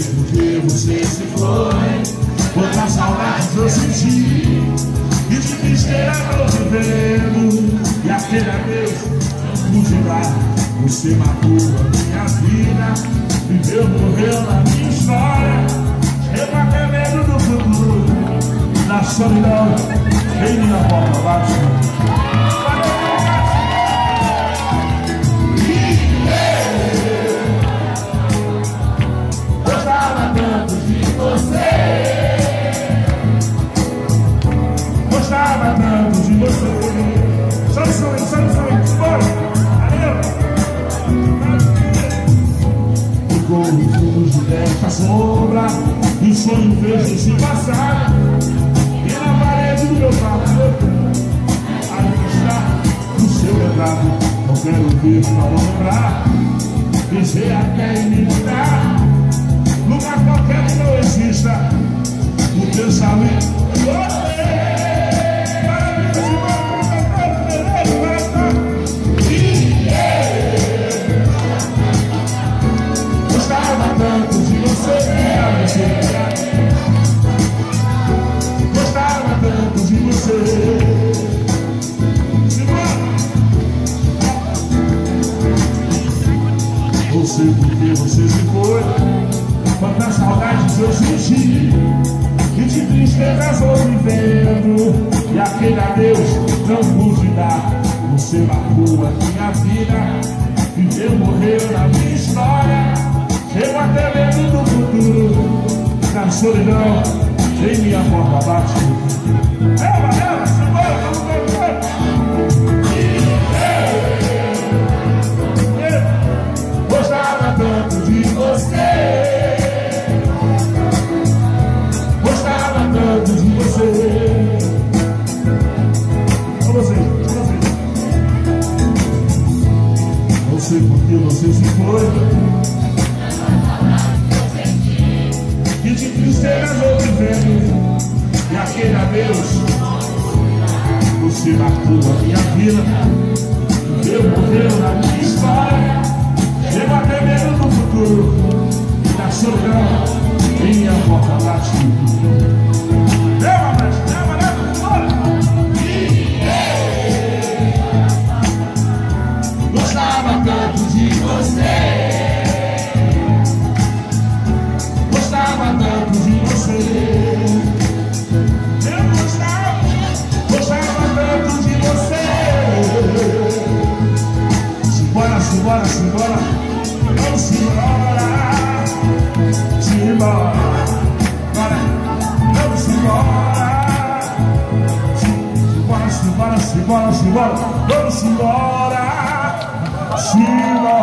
sei porque você se foi. Quanta saudade eu senti E de tristeza tô vivendo. E aquele adeus fugirá Você matou a minha vida Viveu, morreu na minha história. Eu até medo do futuro Na solidão Em minha porta bate desta sombra o sonho fez se passar E na parede do meu quarto Ali está o seu retrato Não quero ver para não lembrar Pensei até mudar Lugar qualquer que não exista O pensamento Gostava Você porque você se foi. Quantas saudades eu senti E de tristezas vou vivendo E aquele adeus não pude dar. Você marcou a minha vida Viveu, morreu na minha história. Chego até medo do futuro Na solidão Em minha porta bate. Ela, ela, sei por que você se foi E de tristeza vou vivendo E aquele adeus Você marcou a minha vida Eu morreu na minha história Chego até mesmo no futuro Da solidão Minha porta bate simbora Vamos embora. Simbora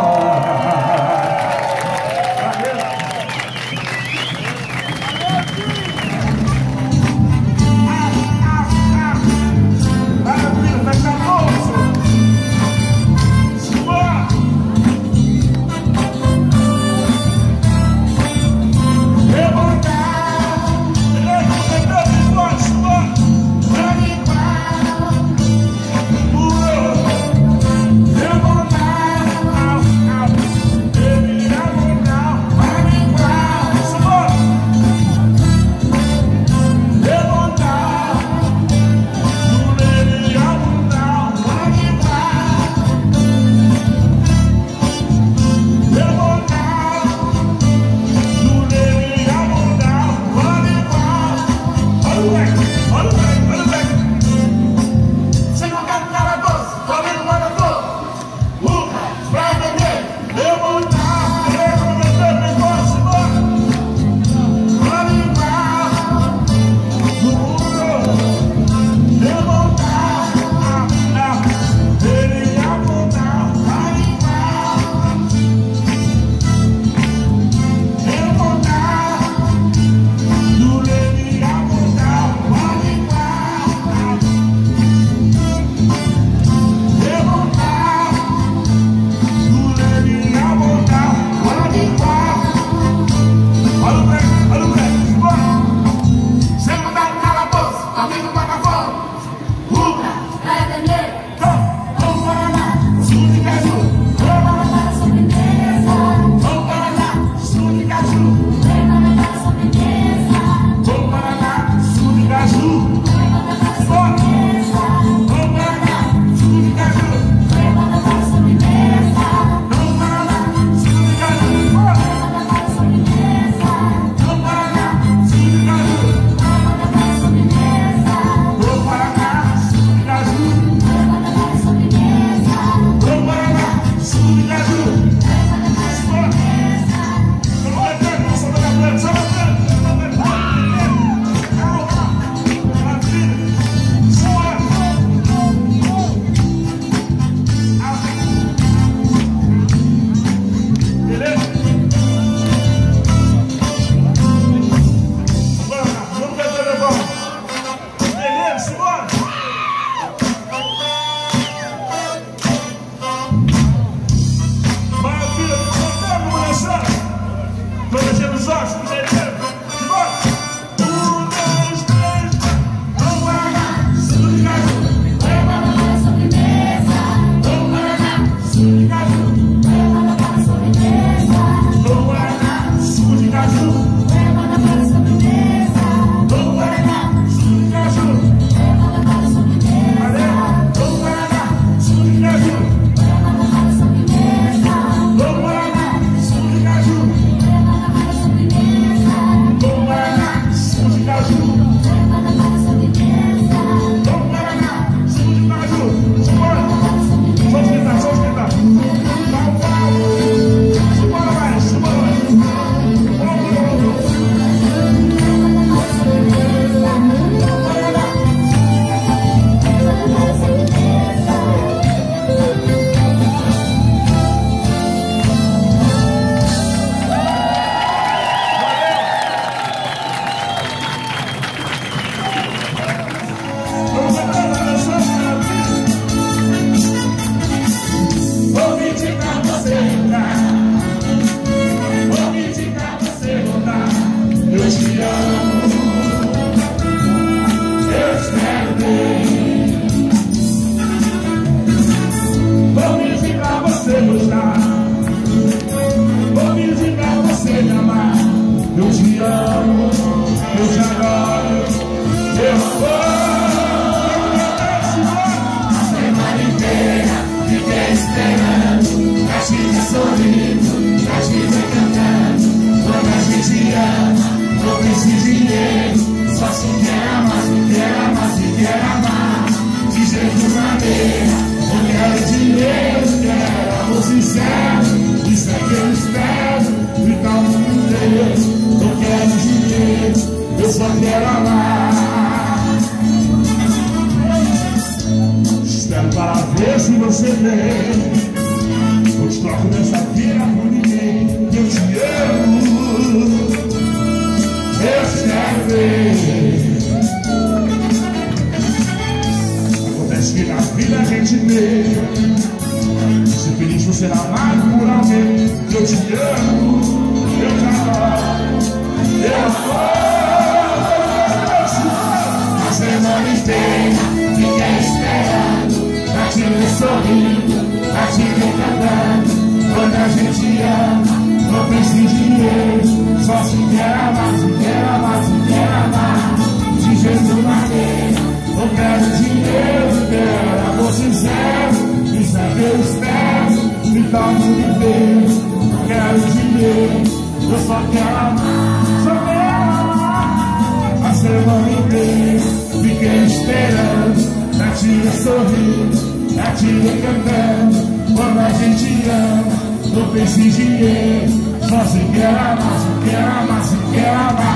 dinheiro só se quer grama, se quer grama, se grama.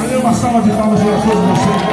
Valeu, uma salva de palmas para todos vocês.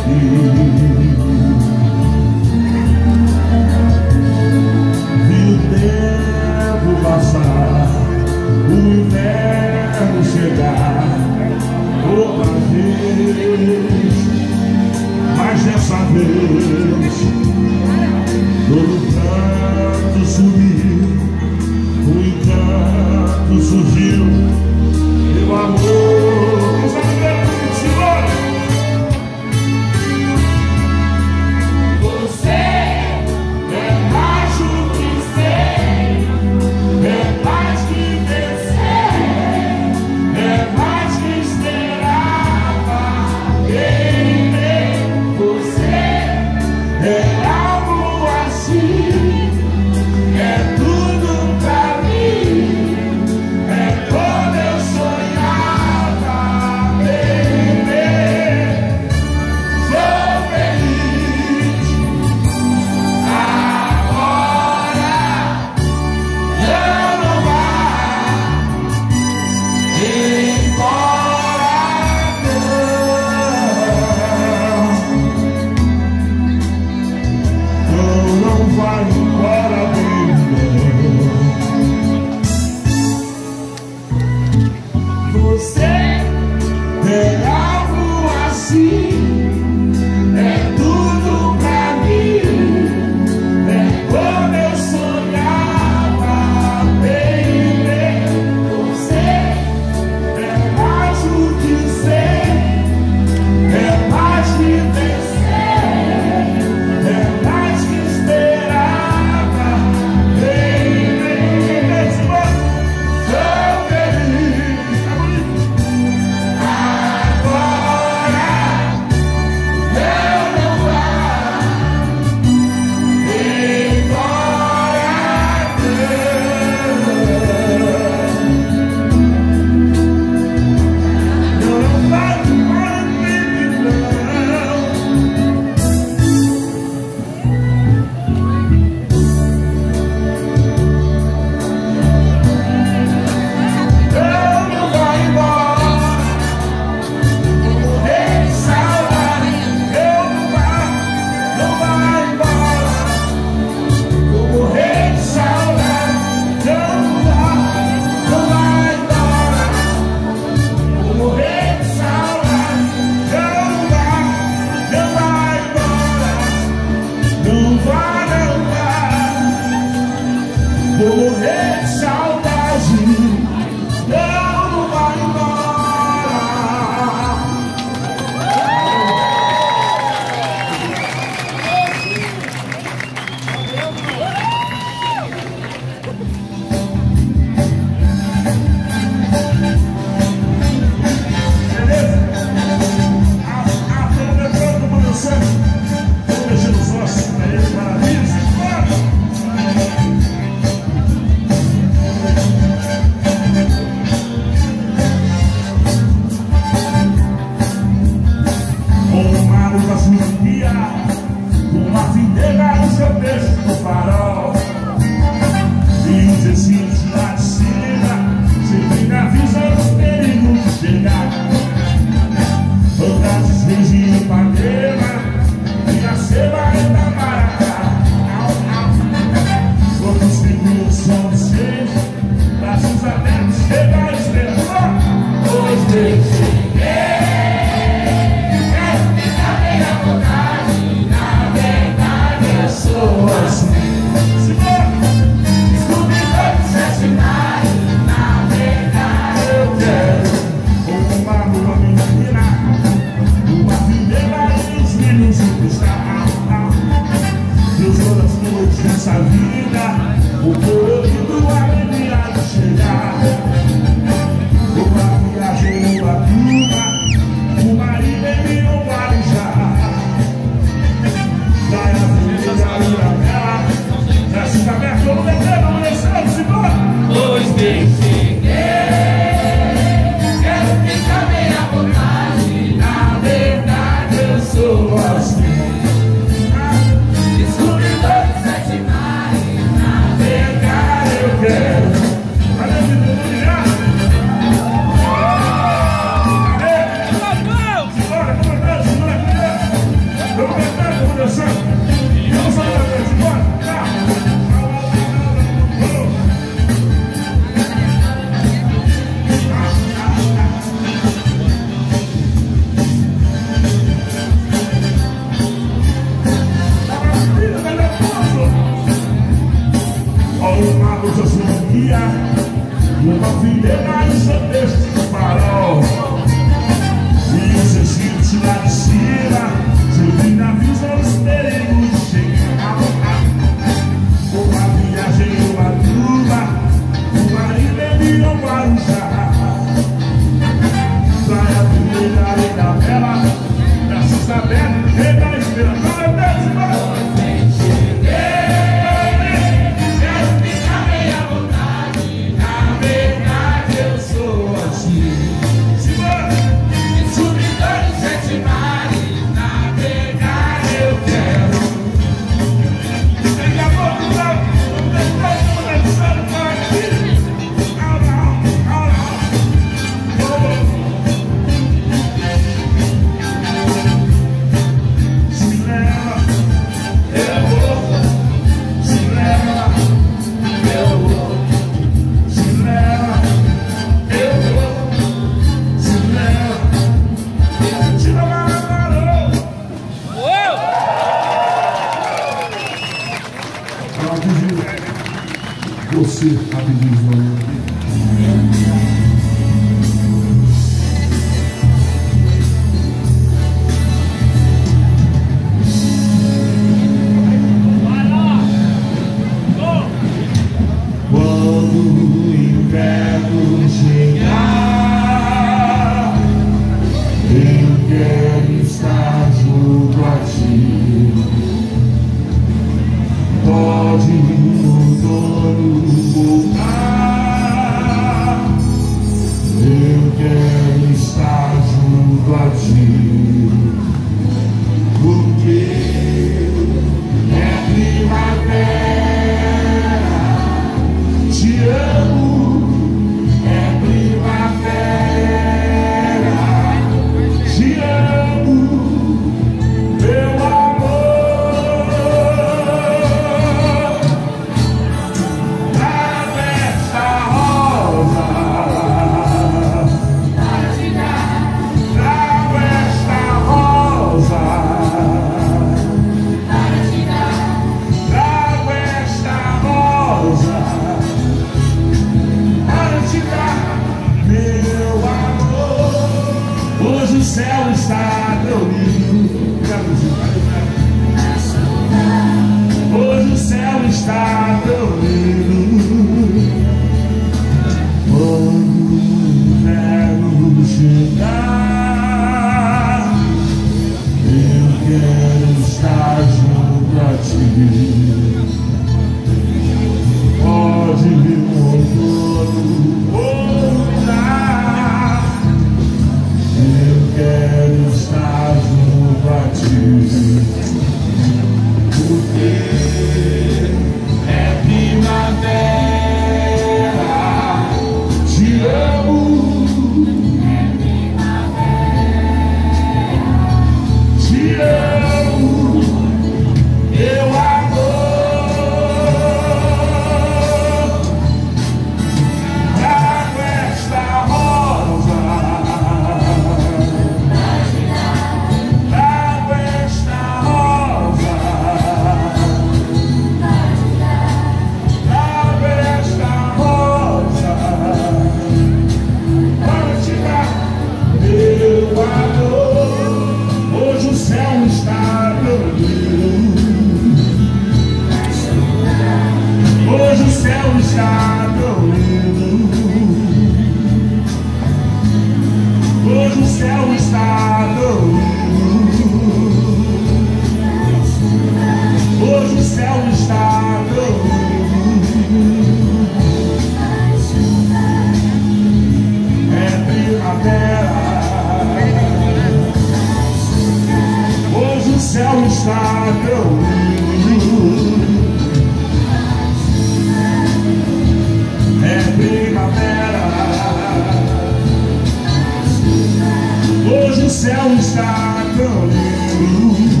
céu está tão lindo.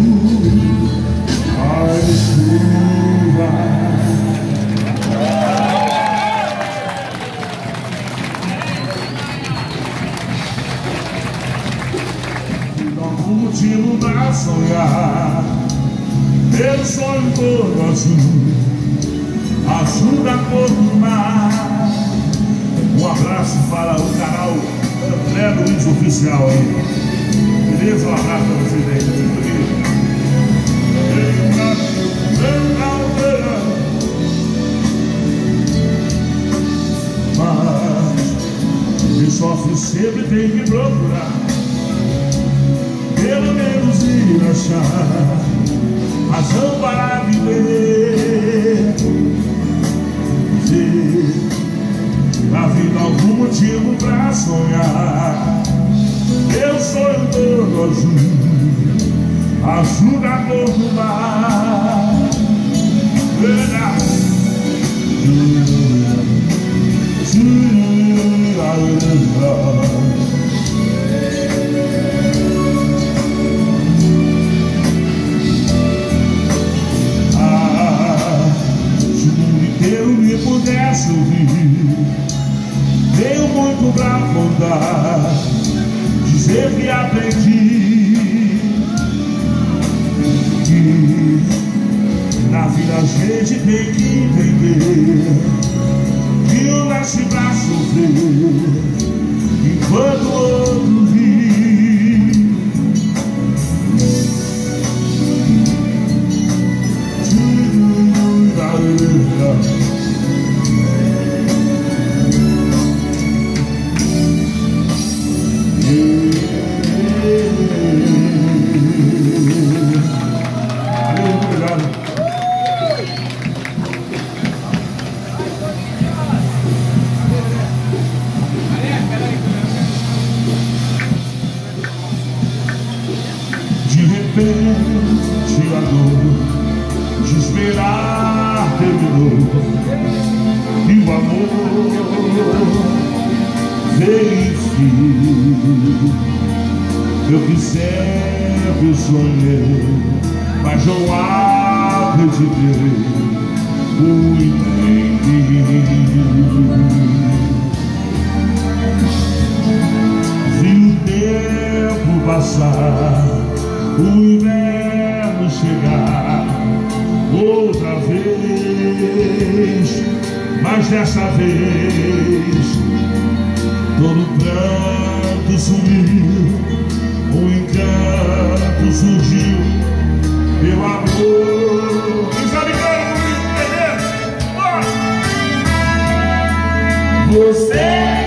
Te a dor de esperar terminou e o amor veio fim. Eu quis sempre eu sonhei, mas não acreditei muito em mim. Vi o tempo passar o inverno chegar outra vez, mas dessa vez todo pranto sumiu, o encanto surgiu, meu amor. Você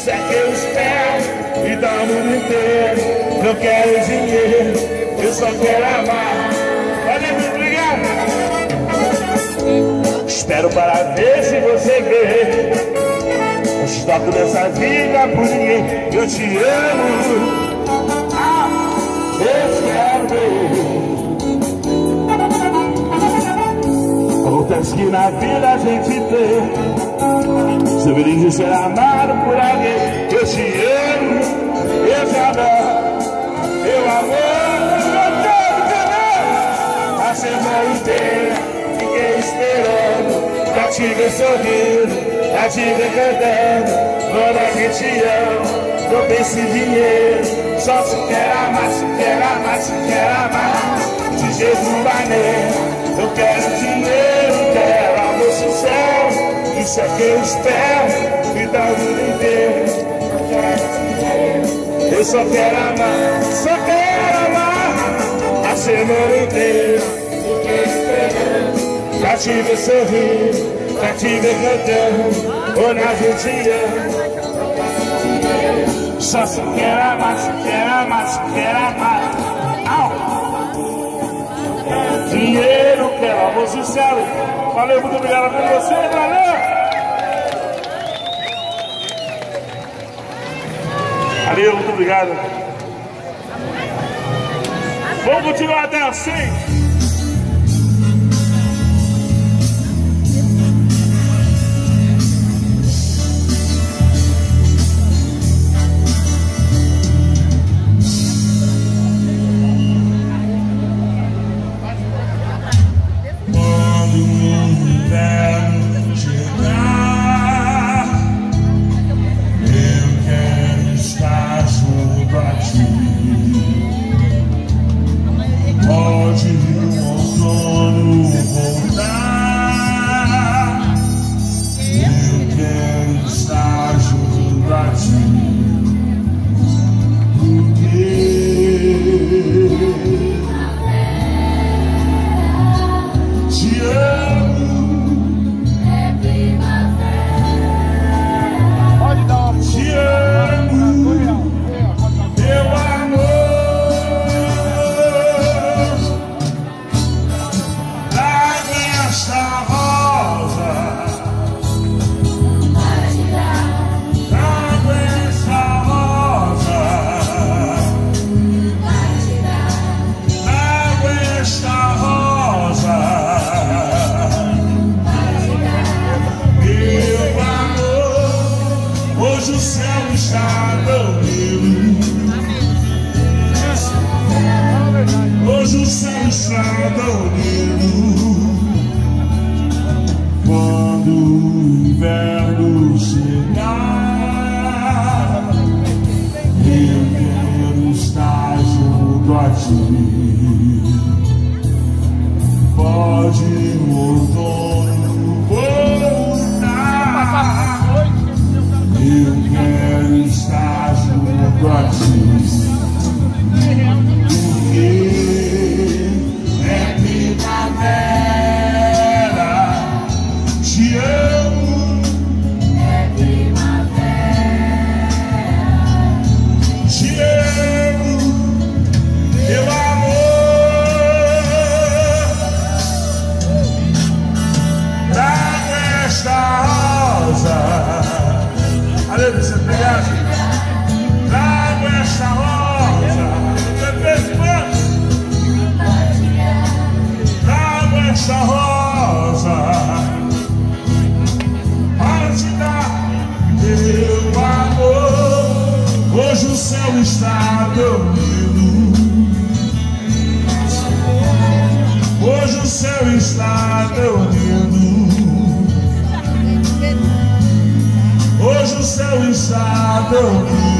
segue os pés e dá o mundo inteiro. Não quero dinheiro, eu só quero amar. Valeu, obrigado. Espero para ver se você vê. Não estou nessa vida por ninguém. Eu te amo. Ah, eu quero ver. Acontece que na vida a gente tem seu Vinícius ser amado por alguém. Que se eu, eu te adoro, meu amor, meu Deus, a semana inteira fiquei esperando pra te ver sorrindo, pra te ver cantando, toda que te amo, não esse dinheiro, só se quer amar, se quer amar, se quer amar, de jeito maneiro, eu quero te amar Deixa que eu espero me dá o mundo inteiro Eu só quero amar, só quero amar A semana inteira. Fiquei esperando Pra te ver sorrir, pra te ver cantando Ou na judia Só se quer amar, se quer amar, se quer amar. Dinheiro, quero é amor sincero. Valeu, muito obrigado por você, valeu! Valeu, muito obrigado. Vamos continuar até às seis. Está dormindo. Hoje o céu está dormindo. É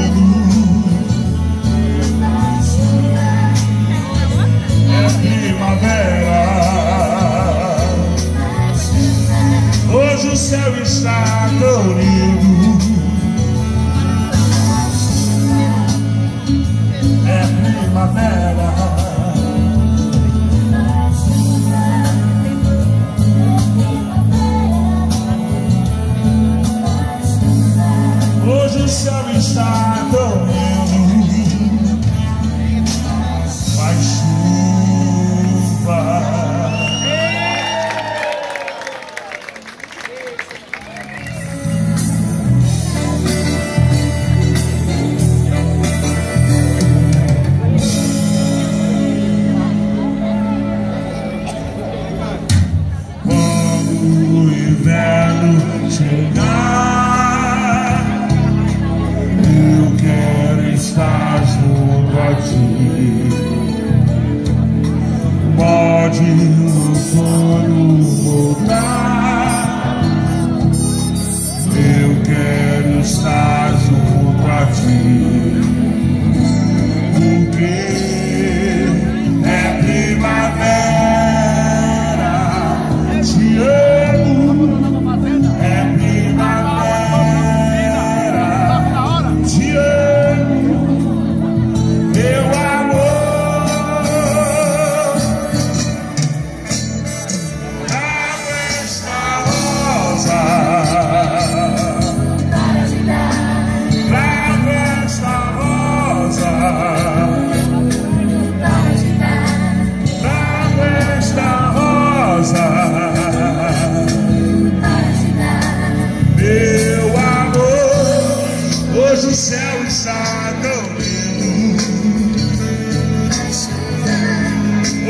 Hoje o céu está tão lindo.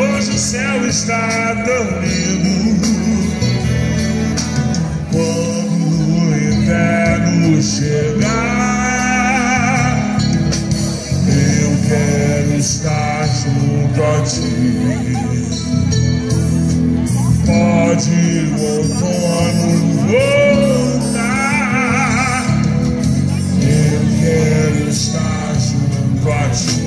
Hoje o céu está dormindo. Quando o eterno chegar, eu quero estar junto a ti. Pode o outono novo. watch.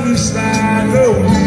other side of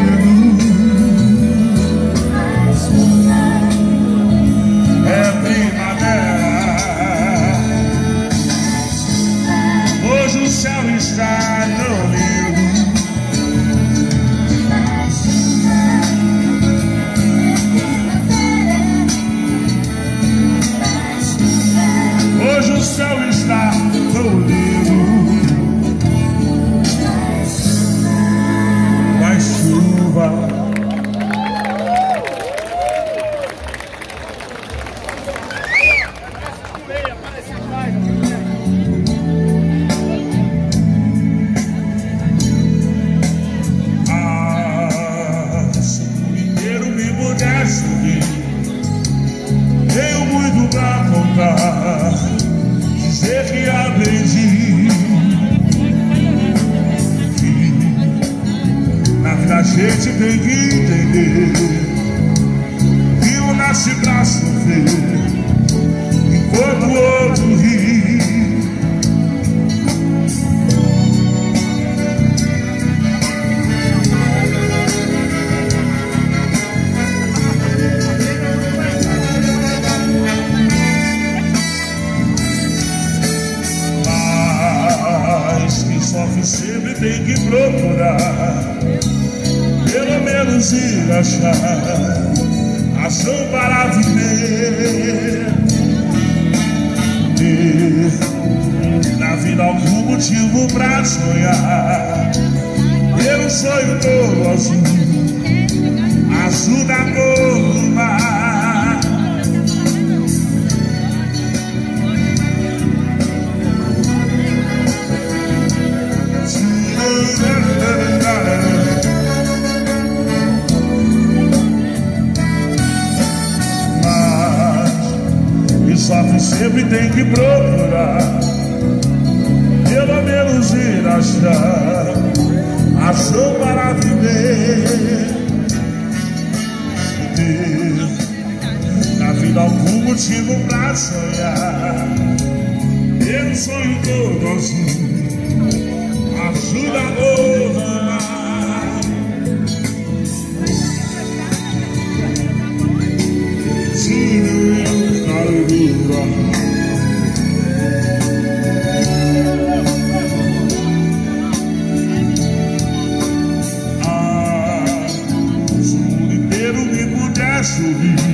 pudesse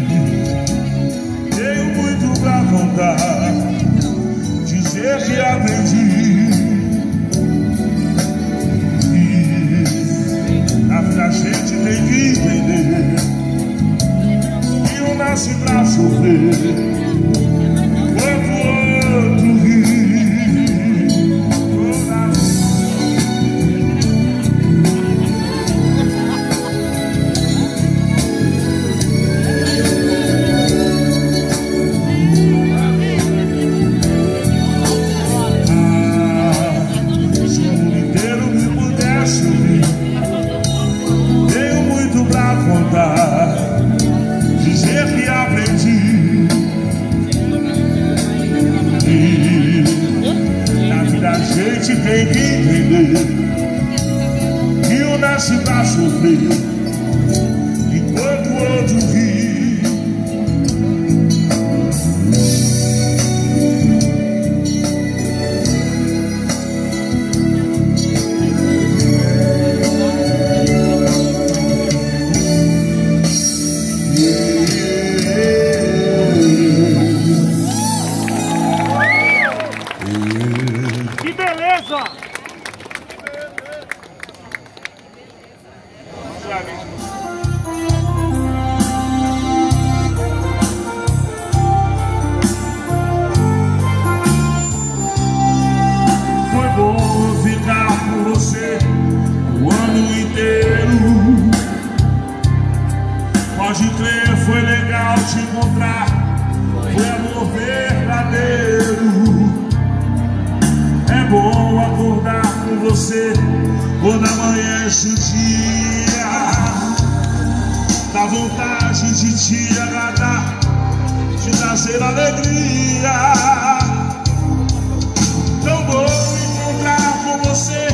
você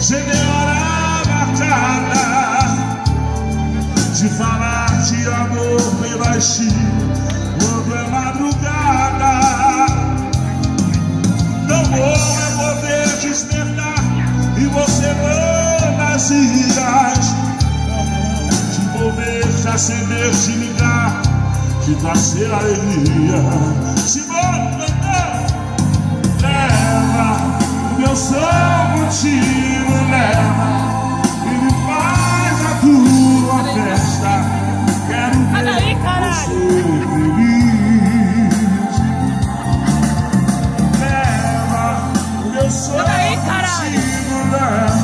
sem ter hora marcada De falar de amor bem baixinho quando é madrugada. Tão bom é poder despertar e você não nas ilhas De mover, de acender, de ligar, de trazer alegria. Simbora, cantar! leva o meu som contigo, leva e me faz a tua festa. Quero ver aí, caralho. você feliz. Leva o meu som Olha aí, caralho. contigo, leva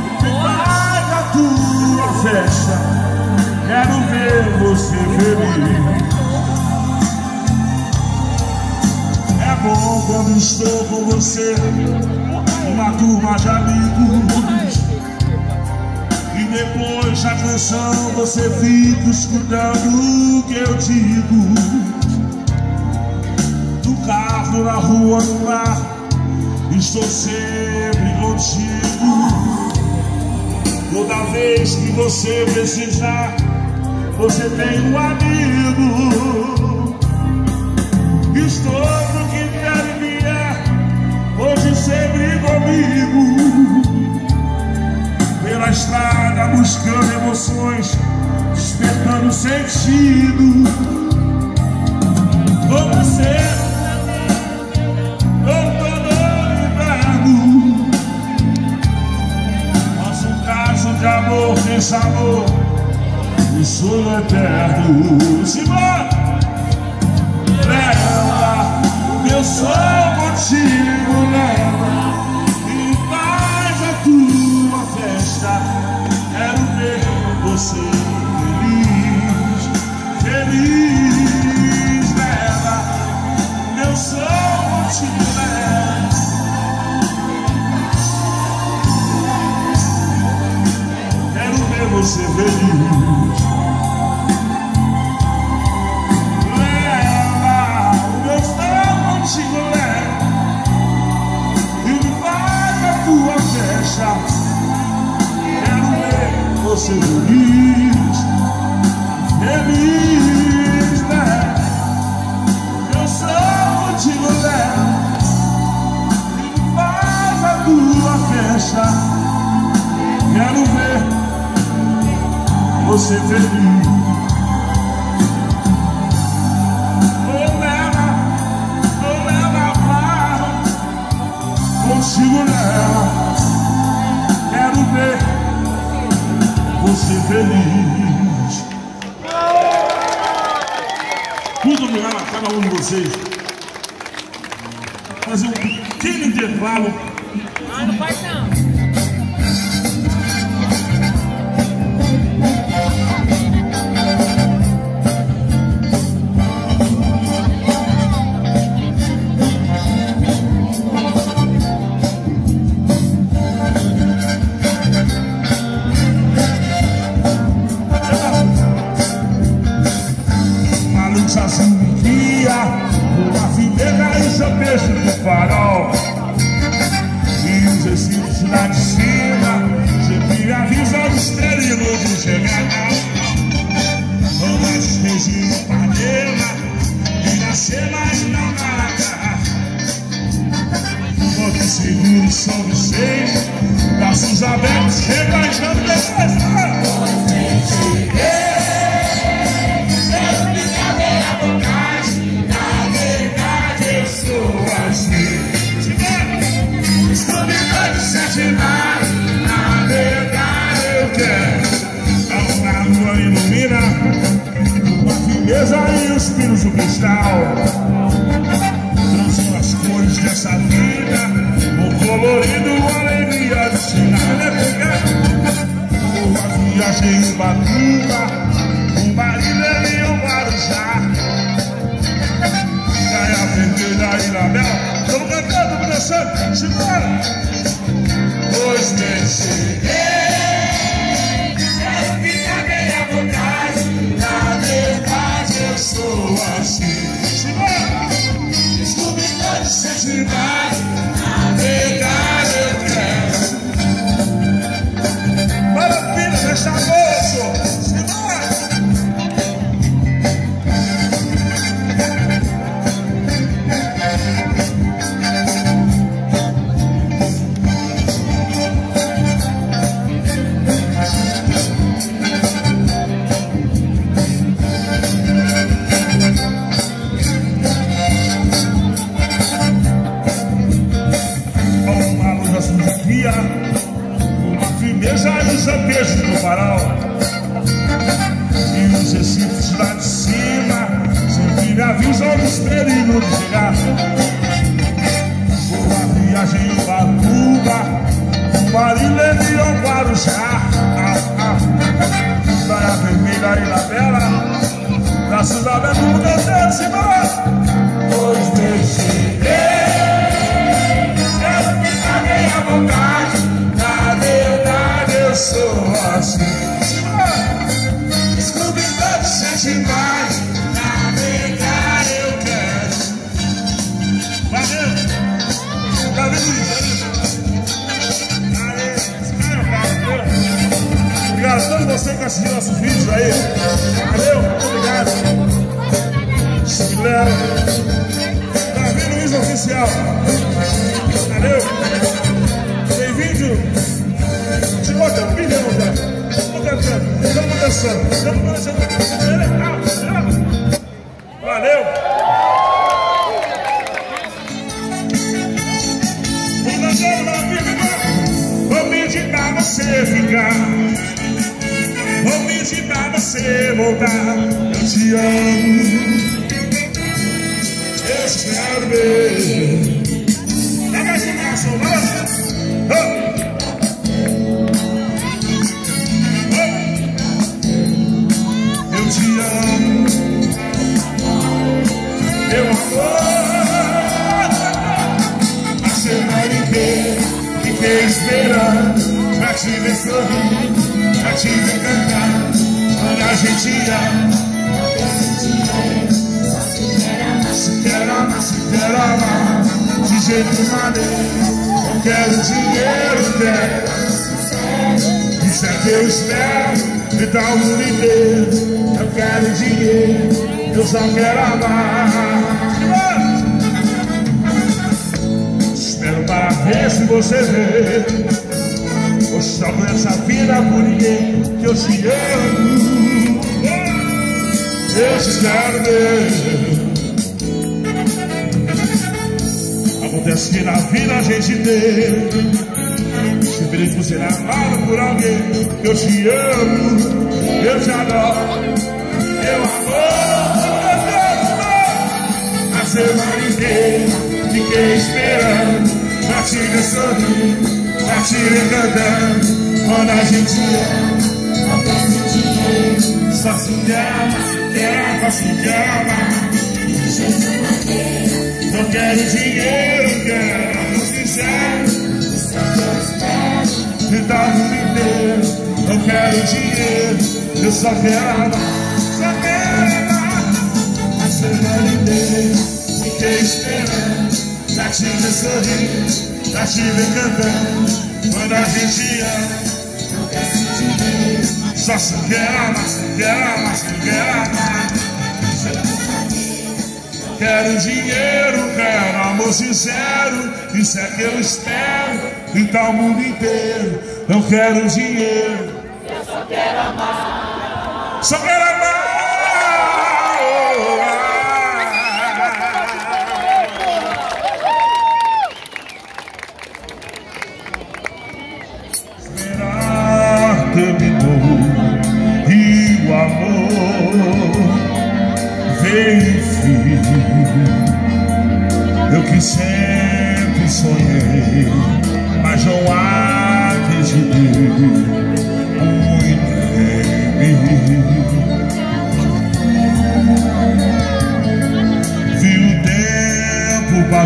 e me faz a tua festa. Quero ver você feliz. É bom quando estou com você Uma turma de amigos. E depois da canção Você fica escutando o que eu digo. No carro, na rua, no bar Estou sempre contigo. Toda vez que você precisar Você tem um amigo. Estou amigo, amigo, pela estrada buscando emoções, despertando sentido. Com você, eu tô ligado. Mas um caso de amor, desamor, e sou eterno. Simbora! Exaí os pinos do cristal. Transam as cores dessa vida. O colorido, a alegria do sinal navegar né, Uma viagem, uma vida Um barilha e um marujá Gaia vermelha e labela Estamos cantando, dançando, simbora. Pois bem, cheguei começando. Estamos começando. Valeu! Fulandeiro na firma, vou me ditar você ficar. Vou me ditar você voltar. Amar Espero para ver se você vê. Eu só essa vida por ninguém Que eu te amo. Eu te quero Acontece que na vida a gente tem. Sempre por ser amado por alguém Eu te amo, eu te adoro. Eu adoro A semana inteira Fiquei esperando Pra te ver sorrir Pra te ver cantando Quando a gente ama Acontece dinheiro Só se ama, se ama, se ama não quero dinheiro, quero amor sincero. Me dá o inteiro. Não quero dinheiro, eu só quero amar. Fiquei esperando. Pra te ver sorrir, pra te ver cantando. Quando a gente ama, não quero dinheiro. Só se quer amar, se quer amar, se quer amar. Quero dinheiro, quero amor sincero, isso é que eu espero, então o mundo inteiro. Eu quero dinheiro, eu só quero amar. Só quero amar.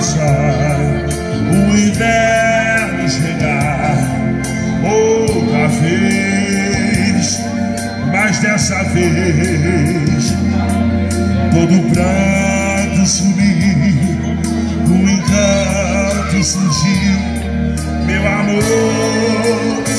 O inverno chegar, outra vez, mas dessa vez todo pranto sumiu, o encanto surgiu, meu amor.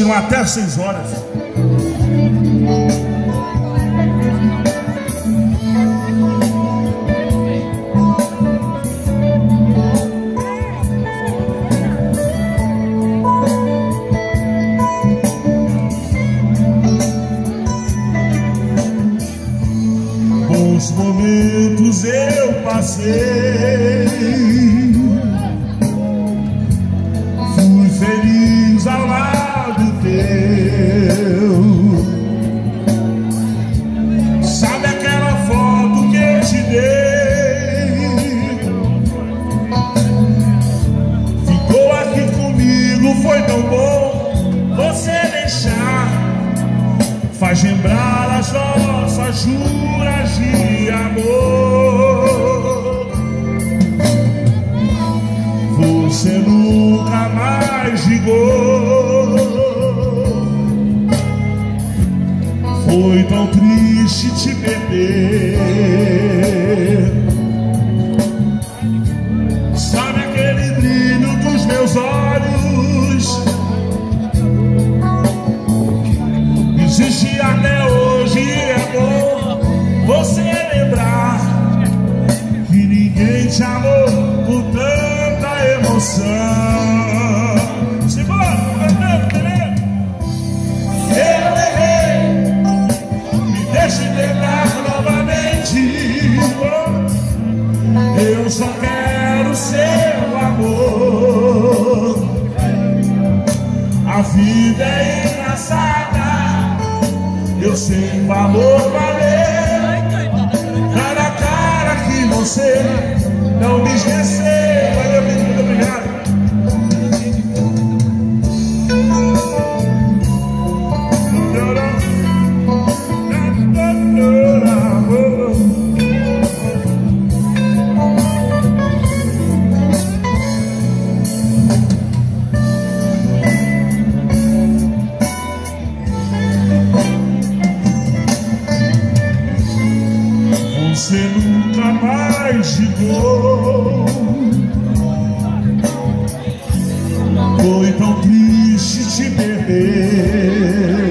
continuar até seis horas. Bons momentos eu passei. triste te perder